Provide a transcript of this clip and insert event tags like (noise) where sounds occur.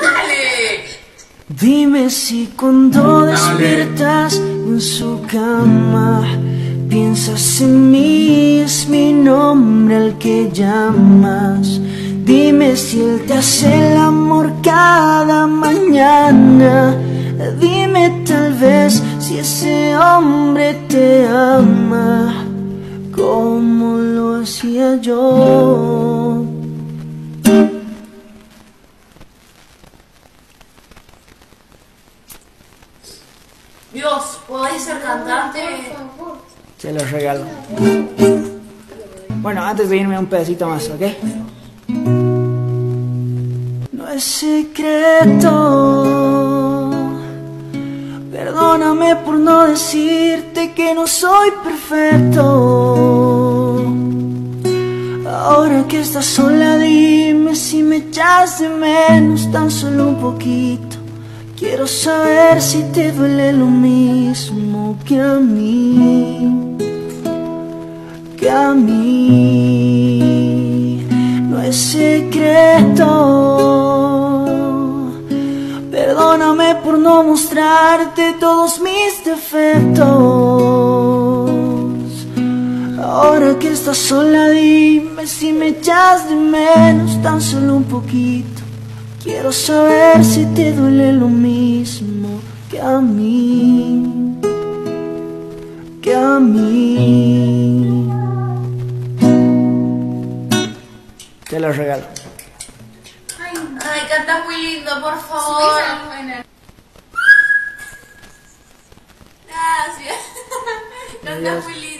¡Dale! Dime si cuando despiertas en su cama piensas en mí, es mi nombre al que llamas. Dime si él te hace el amor cada mañana. Dime tal vez si ese hombre te ama como lo hacía yo. Dios, ¿podéis ser cantante? Se los regalo. Bueno, antes de irme un pedacito más, ¿ok? No es secreto. Perdóname por no decirte que no soy perfecto. Ahora que estás sola, dime si me echas de menos tan solo un poquito. Quiero saber si te duele lo mismo que a mí, que a mí. No es secreto. Perdóname por no mostrarte todos mis defectos. Ahora que estás sola, dime si me echas de menos tan solo un poquito. Quiero saber si te duele lo mismo que a mí, que a mí. Te lo regalo. Ay, cantas muy lindo, por favor. Gracias. (laughs) Cantas muy lindo,